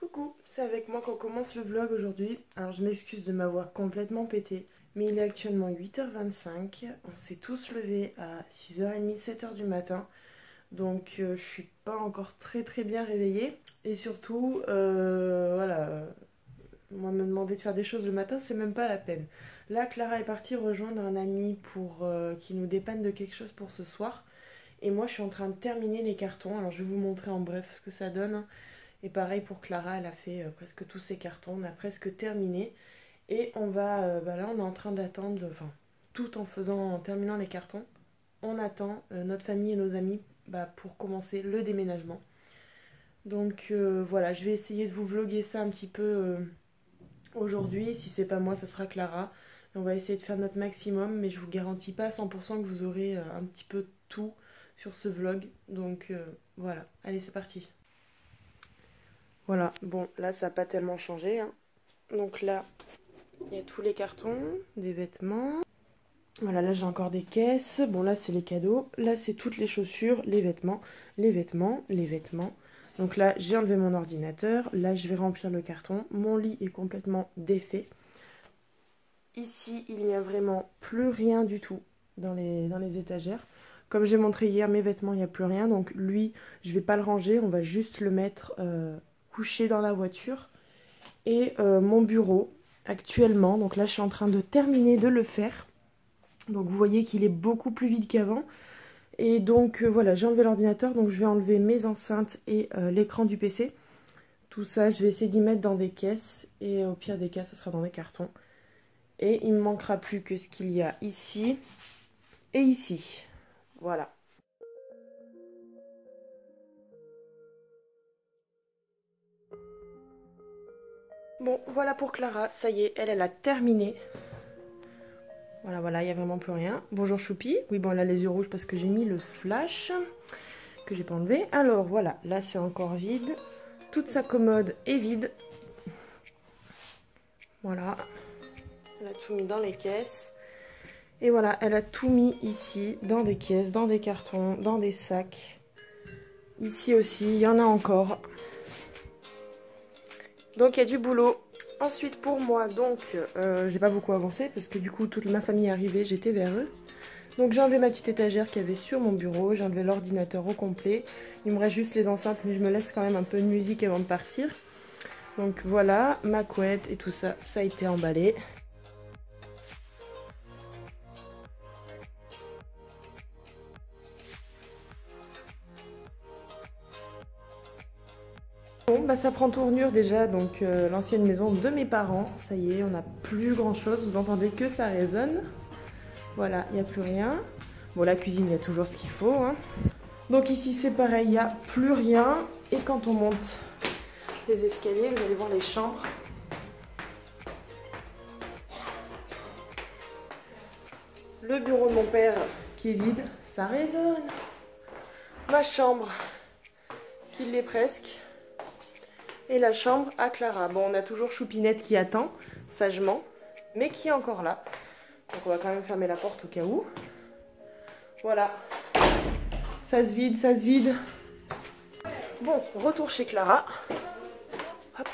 Coucou, c'est avec moi qu'on commence le vlog aujourd'hui. Alors je m'excuse de m'avoir complètement pété, mais il est actuellement 8h25. On s'est tous levés à 6h30, 7h du matin. Donc euh, je suis pas encore très très bien réveillée. Et surtout, euh, voilà, moi me demander de faire des choses le matin, c'est même pas la peine. Là, Clara est partie rejoindre un ami pour euh, qui nous dépanne de quelque chose pour ce soir. Et moi, je suis en train de terminer les cartons. Alors, je vais vous montrer en bref ce que ça donne. Et pareil pour Clara, elle a fait euh, presque tous ses cartons. On a presque terminé. Et on va, euh, bah là, on est en train d'attendre, enfin, tout en faisant, en terminant les cartons, on attend notre famille et nos amis bah, pour commencer le déménagement. Donc voilà, je vais essayer de vous vloguer ça un petit peu aujourd'hui. Si c'est pas moi, ça sera Clara. On va essayer de faire notre maximum, mais je vous garantis pas à 100% que vous aurez euh, un petit peu tout sur ce vlog. Donc euh, voilà, allez c'est parti. Voilà, bon là ça n'a pas tellement changé. Hein. Donc là, il y a tous les cartons, des vêtements. Voilà, là j'ai encore des caisses. Bon là c'est les cadeaux. Là c'est toutes les chaussures, les vêtements, les vêtements, les vêtements. Donc là j'ai enlevé mon ordinateur. Là je vais remplir le carton. Mon lit est complètement défait. Ici, il n'y a vraiment plus rien du tout dans les, étagères. Comme j'ai montré hier, mes vêtements, il n'y a plus rien. Donc lui, je ne vais pas le ranger. On va juste le mettre euh, couché dans la voiture. Et euh, mon bureau, actuellement, donc là, je suis en train de terminer de le faire. Donc vous voyez qu'il est beaucoup plus vide qu'avant. Et donc euh, voilà, j'ai enlevé l'ordinateur. Donc je vais enlever mes enceintes et l'écran du PC. Tout ça, je vais essayer d'y mettre dans des caisses. Et au pire des cas, ce sera dans des cartons. Et il me manquera plus que ce qu'il y a ici et ici. Voilà. Bon, voilà pour Clara. Ça y est, elle, elle a terminé. Voilà, voilà, il n'y a vraiment plus rien. Bonjour Choupi. Oui, bon, a les yeux rouges parce que j'ai mis le flash que j'ai pas enlevé. Alors, voilà, là, c'est encore vide. Toute sa commode est vide. Voilà. Elle a tout mis dans les caisses. Et voilà, elle a tout mis ici, dans des caisses, dans des cartons, dans des sacs. Ici aussi, il y en a encore. Donc il y a du boulot. Ensuite pour moi, donc, euh, j'ai pas beaucoup avancé parce que du coup toute ma famille est arrivée, j'étais vers eux. Donc j'ai enlevé ma petite étagère qu'il y avait sur mon bureau, j'ai enlevé l'ordinateur au complet. Il me reste juste les enceintes, mais je me laisse quand même un peu de musique avant de partir. Donc voilà, ma couette et tout ça, ça a été emballé. Bon, bah ça prend tournure déjà, donc euh, l'ancienne maison de mes parents. Ça y est, on n'a plus grand chose, vous entendez que ça résonne. Voilà, il n'y a plus rien. Bon, la cuisine, il y a toujours ce qu'il faut. Hein. Donc ici, c'est pareil, il n'y a plus rien. Et quand on monte les escaliers, vous allez voir les chambres. Le bureau de mon père qui est vide, ça résonne. Ma chambre qui l'est presque et la chambre à Clara. Bon, on a toujours Choupinette qui attend, sagement, mais qui est encore là. Donc on va quand même fermer la porte au cas où. Voilà. Ça se vide, ça se vide. Bon, retour chez Clara. Hop.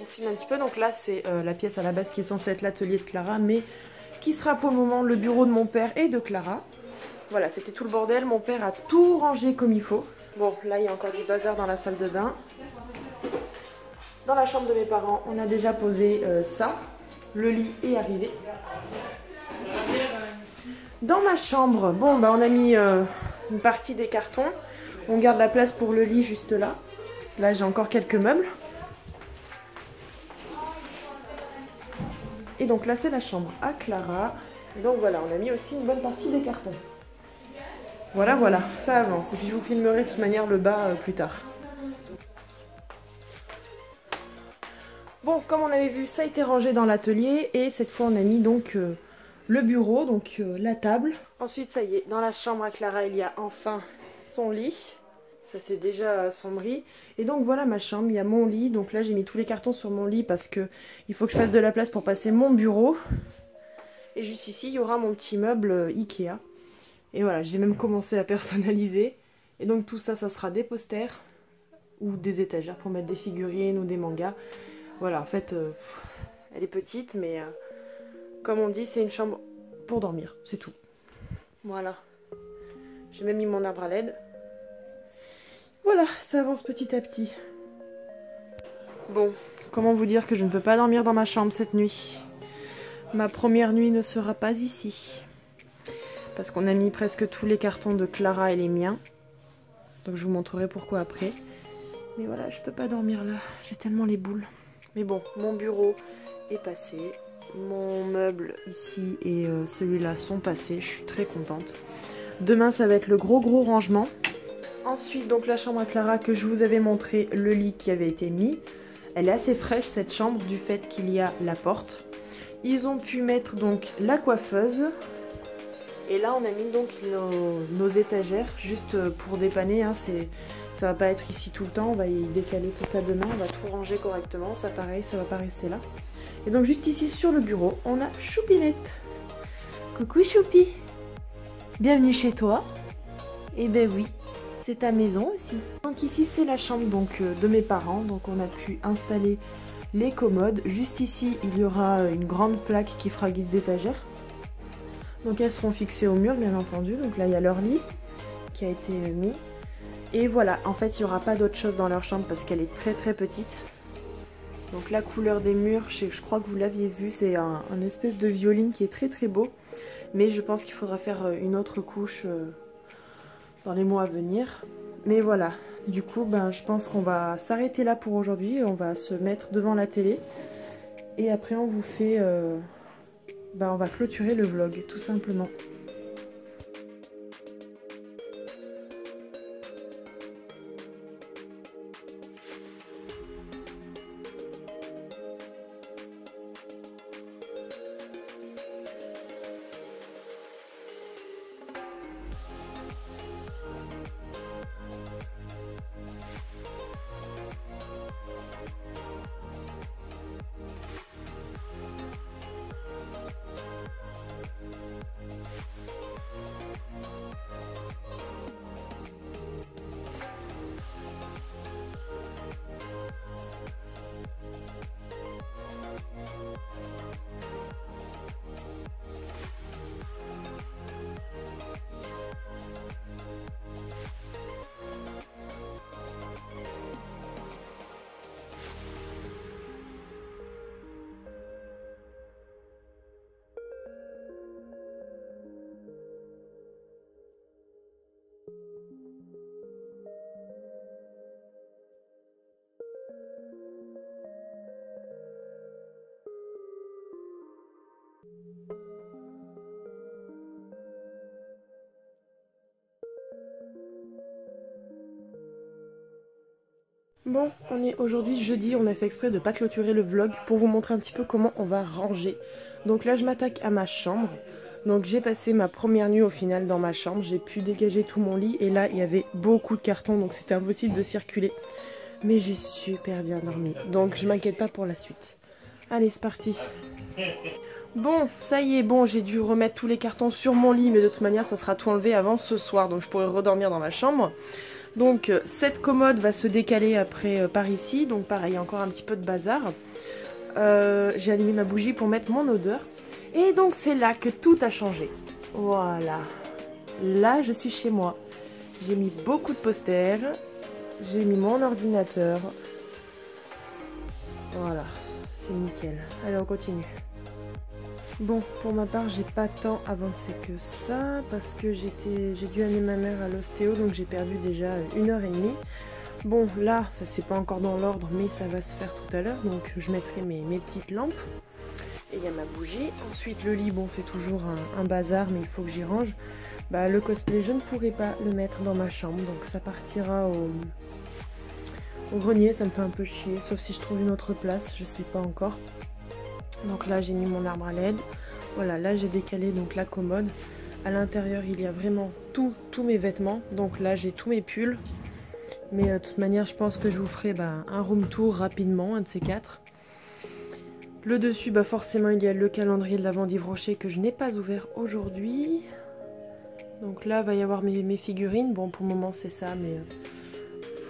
On filme un petit peu. Donc là, c'est euh, la pièce à la base qui est censée être l'atelier de Clara, mais qui sera pour le moment le bureau de mon père et de Clara. Voilà, c'était tout le bordel. Mon père a tout rangé comme il faut. Bon, là, il y a encore du bazar dans la salle de bain. Dans la chambre de mes parents, on a déjà posé euh, ça. Le lit est arrivé. Dans ma chambre, bon, bah, on a mis euh, une partie des cartons. On garde la place pour le lit juste là. Là, j'ai encore quelques meubles. Et donc là, c'est la chambre à Clara. Donc voilà, on a mis aussi une bonne partie des cartons. Voilà, voilà, ça avance. Et puis je vous filmerai de toute manière le bas euh, plus tard. Bon, comme on avait vu, ça a été rangé dans l'atelier. Et cette fois, on a mis donc euh, le bureau, donc euh, la table. Ensuite, ça y est, dans la chambre à Clara, il y a enfin son lit. Ça c'est déjà sombri. Et donc voilà ma chambre, il y a mon lit. Donc là j'ai mis tous les cartons sur mon lit parce que il faut que je fasse de la place pour passer mon bureau. Et juste ici, il y aura mon petit meuble Ikea. Et voilà, j'ai même commencé à personnaliser. Et donc tout ça, ça sera des posters ou des étagères pour mettre des figurines ou des mangas. Voilà, en fait, euh, elle est petite, mais euh, comme on dit, c'est une chambre pour dormir, c'est tout. Voilà. J'ai même mis mon arbre à LED. Voilà, ça avance petit à petit. Bon, comment vous dire que je ne peux pas dormir dans ma chambre cette nuit? Ma première nuit ne sera pas ici. Parce qu'on a mis presque tous les cartons de Clara et les miens. Donc je vous montrerai pourquoi après. Mais voilà, je peux pas dormir là. J'ai tellement les boules. Mais bon, mon bureau est passé. Mon meuble ici et euh, celui-là sont passés. Je suis très contente. Demain, ça va être le gros gros rangement. Ensuite, donc la chambre à Clara que je vous avais montré, le lit qui avait été mis. Elle est assez fraîche cette chambre du fait qu'il y a la porte. Ils ont pu mettre donc la coiffeuse. Et là, on a mis donc nos, étagères juste pour dépanner. Hein, ça va pas être ici tout le temps. On va y décaler tout ça demain. On va tout ranger correctement. Ça, pareil, ça va pas rester là. Et donc, juste ici sur le bureau, on a Choupinette. Coucou Choupi Bienvenue chez toi. Eh ben oui, c'est ta maison aussi. Donc ici, c'est la chambre donc, euh, de mes parents. Donc on a pu installer les commodes. Juste ici, il y aura une grande plaque qui fera guise d'étagère. Donc elles seront fixées au mur, bien entendu. Donc là, il y a leur lit qui a été mis. Et voilà, en fait, il n'y aura pas d'autre chose dans leur chambre parce qu'elle est très très petite. Donc la couleur des murs, je, crois que vous l'aviez vu, c'est un, espèce de violine qui est très très beau. Mais je pense qu'il faudra faire euh, une autre couche euh, dans les mois à venir. Mais voilà, du coup, ben, je pense qu'on va s'arrêter là pour aujourd'hui. On va se mettre devant la télé. Et après, on vous fait... Euh, ben, on va clôturer le vlog, tout simplement. Bon, on est aujourd'hui jeudi, on a fait exprès de pas clôturer le vlog pour vous montrer un petit peu comment on va ranger. Donc là je m'attaque à ma chambre. Donc j'ai passé ma première nuit au final dans ma chambre, j'ai pu dégager tout mon lit et là il y avait beaucoup de cartons donc c'était impossible de circuler. Mais j'ai super bien dormi, donc je m'inquiète pas pour la suite. Allez c'est parti Bon, ça y est, bon, j'ai dû remettre tous les cartons sur mon lit, mais de toute manière, ça sera tout enlevé avant ce soir, donc je pourrai redormir dans ma chambre. Donc euh, cette commode va se décaler après euh, par ici. Donc pareil, encore un petit peu de bazar. Euh, j'ai allumé ma bougie pour mettre mon odeur. Et donc c'est là que tout a changé. Voilà. Là, je suis chez moi. J'ai mis beaucoup de posters. J'ai mis mon ordinateur. Voilà. C'est nickel. Allez, on continue. Bon, pour ma part, j'ai pas tant avancé que ça parce que j'ai dû amener ma mère à l'ostéo, donc j'ai perdu déjà une heure et demie. Bon, là, ça c'est pas encore dans l'ordre, mais ça va se faire tout à l'heure, donc je mettrai mes, petites lampes. Et il y a ma bougie. Ensuite, le lit, bon, c'est toujours un, bazar, mais il faut que j'y range. Bah, le cosplay, je ne pourrai pas le mettre dans ma chambre, donc ça partira au, au grenier. Ça me fait un peu chier, sauf si je trouve une autre place, je sais pas encore. Donc là j'ai mis mon arbre à LED. Voilà, là j'ai décalé donc la commode. À l'intérieur il y a vraiment tous mes vêtements. Donc là j'ai tous mes pulls. Mais euh, de toute manière je pense que je vous ferai bah, un room tour rapidement, un de ces quatre. Le dessus, bah forcément, il y a le calendrier de la Vendée Rocher que je n'ai pas ouvert aujourd'hui. Donc là, va y avoir mes, figurines. Bon, pour le moment, c'est ça, mais euh,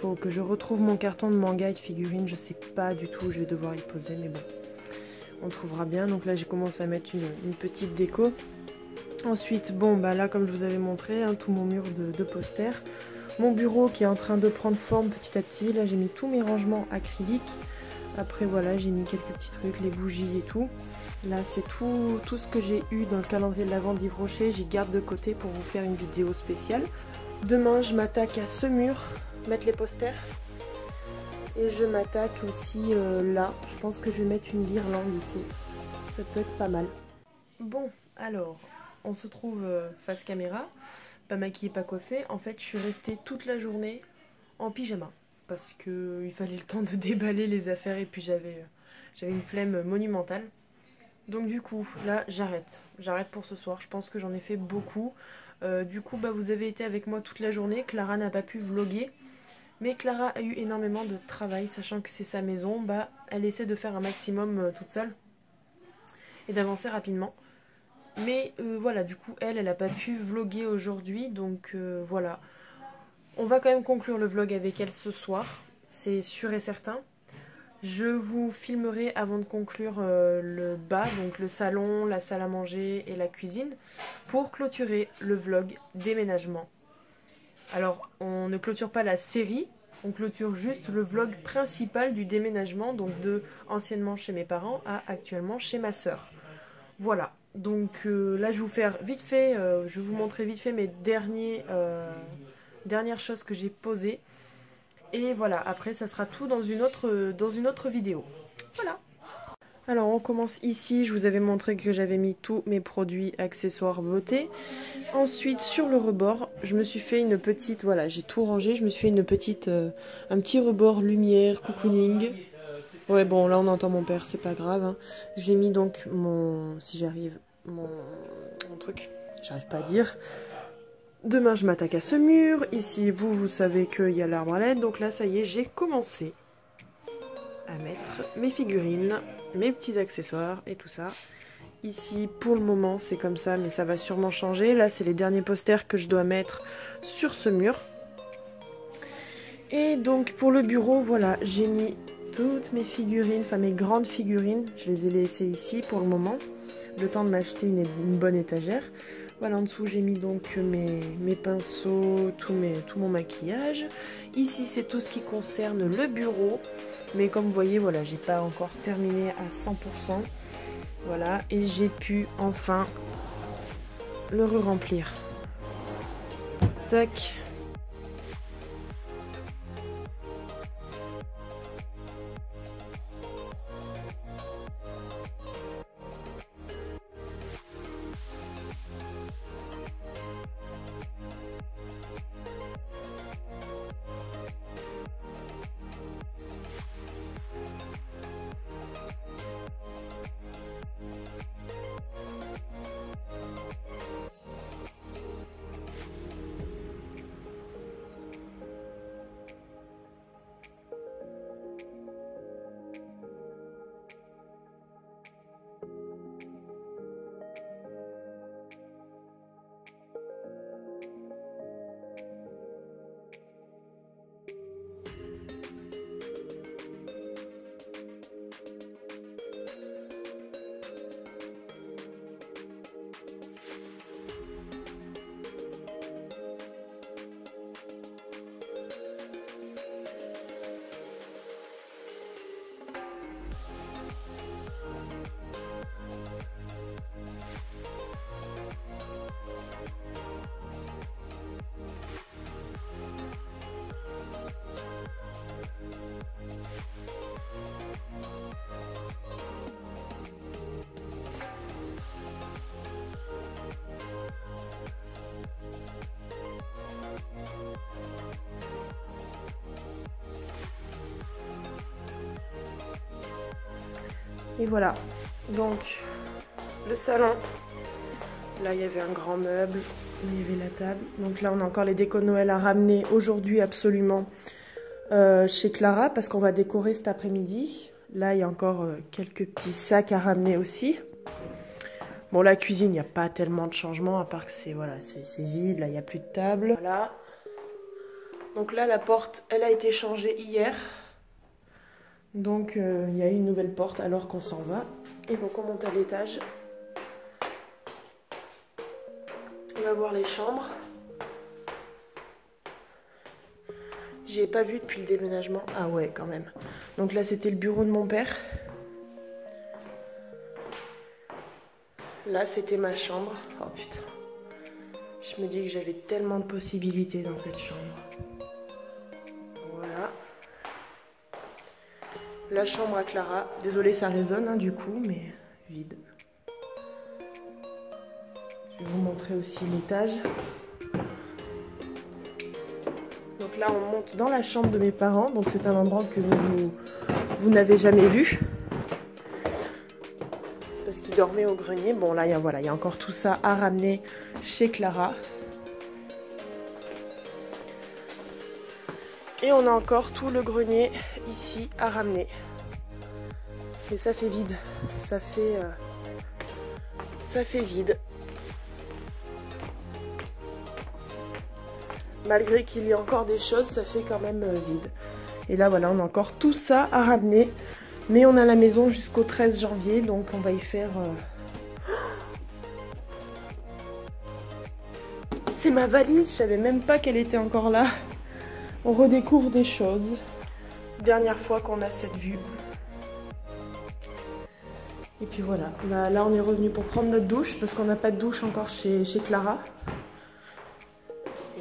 faut que je retrouve mon carton de manga et de figurines. Je sais pas du tout où je vais devoir y poser, mais bon, on trouvera bien. Donc là, j'ai commencé à mettre une, petite déco. Ensuite, bon, bah là, comme je vous avais montré, tout mon mur de, de posters. Mon bureau qui est en train de prendre forme petit à petit. Là, j'ai mis tous mes rangements acryliques. Après, voilà, j'ai mis quelques petits trucs, les bougies et tout. Là, c'est tout, tout ce que j'ai eu dans le calendrier de l'avant d'Yves Rocher. J'y garde de côté pour vous faire une vidéo spéciale. Demain, je m'attaque à ce mur, mettre les posters. Et je m'attaque aussi euh, là. Je pense que je vais mettre une guirlande ici. Ça peut être pas mal. Bon, alors, on se trouve euh, face caméra. Pas maquillée, pas coiffée. En fait, je suis restée toute la journée en pyjama parce qu'il fallait le temps de déballer les affaires et puis j'avais j'avais une flemme monumentale. Donc du coup, là, j'arrête. J'arrête pour ce soir. Je pense que j'en ai fait beaucoup. Euh, du coup, bah, vous avez été avec moi toute la journée. Clara n'a pas pu vloguer. Mais Clara a eu énormément de travail, sachant que c'est sa maison. Bah, elle essaie de faire un maximum euh, toute seule. Et d'avancer rapidement. Mais euh, voilà, du coup, elle, elle n'a pas pu vloguer aujourd'hui. Donc voilà. On va quand même conclure le vlog avec elle ce soir, c'est sûr et certain. Je vous filmerai avant de conclure euh, le bas, donc le salon, la salle à manger et la cuisine, pour clôturer le vlog déménagement. Alors, on ne clôture pas la série, on clôture juste le vlog principal du déménagement, donc de anciennement chez mes parents à actuellement chez ma soeur. Voilà, donc euh, là je vais vous faire vite fait, euh, je vous montrer vite fait mes derniers dernière chose que j'ai posée. Et voilà, après ça sera tout dans une autre vidéo. Voilà. Alors on commence ici, je vous avais montré que j'avais mis tous mes produits accessoires beauté. Ensuite sur le rebord, je me suis fait une petite, voilà j'ai tout rangé, je me suis fait une petite, euh, un petit rebord lumière, cocooning. Ouais bon là on entend mon père, c'est pas grave. Hein. J'ai mis donc mon, si j'arrive, mon, mon truc, j'arrive pas à dire, Demain, je m'attaque à ce mur. Ici, vous, vous savez qu'il y a l'arbre à l'aide. Donc là, ça y est, j'ai commencé à mettre mes figurines, mes petits accessoires et tout ça. Ici, pour le moment, c'est comme ça, mais ça va sûrement changer. Là, c'est les derniers posters que je dois mettre sur ce mur. Et donc, pour le bureau, voilà, j'ai mis toutes mes figurines, enfin mes grandes figurines. Je les ai laissées ici pour le moment. Le temps de m'acheter une bonne étagère. Voilà, en dessous, j'ai mis donc mes, pinceaux, tout mon maquillage. Ici, c'est tout ce qui concerne le bureau. Mais comme vous voyez, voilà, j'ai pas encore terminé à 100%. Voilà, et j'ai pu enfin le re-remplir. Tac. Et voilà, donc le salon. Là, il y avait un grand meuble, il y avait la table. Donc là, on a encore les décos de Noël à ramener aujourd'hui absolument euh, chez Clara parce qu'on va décorer cet après-midi. Là, il y a encore euh, quelques petits sacs à ramener aussi. Bon, la cuisine, il n'y a pas tellement de changements, à part que c'est voilà, vide, là, il n'y a plus de table. Voilà. Donc là, la porte, elle a été changée hier. Donc, euh, il y a une nouvelle porte alors qu'on s'en va. Et donc, on monte à l'étage. On va voir les chambres. J'ai pas vu depuis le déménagement. Ah ouais, quand même. Donc là, c'était le bureau de mon père. Là, c'était ma chambre. Oh putain. Je me dis que j'avais tellement de possibilités dans cette chambre. La chambre à Clara. Désolée, ça résonne hein, du coup, mais vide. Je vais vous montrer aussi l'étage. Donc là, on monte dans la chambre de mes parents. Donc c'est un endroit que vous, n'avez jamais vu. Parce qu'ils dormaient au grenier. Bon, là, voilà, il y a encore tout ça à ramener chez Clara. Et on a encore tout le grenier ici à ramener. Et ça fait vide. Ça fait... Euh, ça fait vide. Malgré qu'il y ait encore des choses, ça fait quand même euh, vide. Et là, voilà, on a encore tout ça à ramener. Mais on a la maison jusqu'au 13 janvier, donc on va y faire... Euh, C'est ma valise, je savais même pas qu'elle était encore là. On redécouvre des choses. Dernière fois qu'on a cette vue. Et puis voilà, là, on est revenu pour prendre notre douche parce qu'on n'a pas de douche encore chez, chez Clara.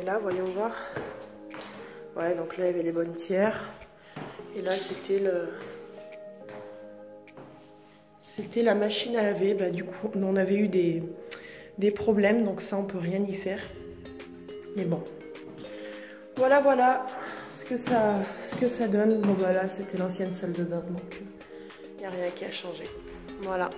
Et là, voyons voir. Ouais, donc là, il y avait les bonnes tiers. Et là, c'était le... C'était la machine à laver. Bah, du coup, on avait eu des, des problèmes, donc ça, on peut rien y faire. Mais bon. Voilà, voilà ce que ça, donne. Bon, bah là, c'était l'ancienne salle de bain, donc il n'y a rien qui a changé. Voilà.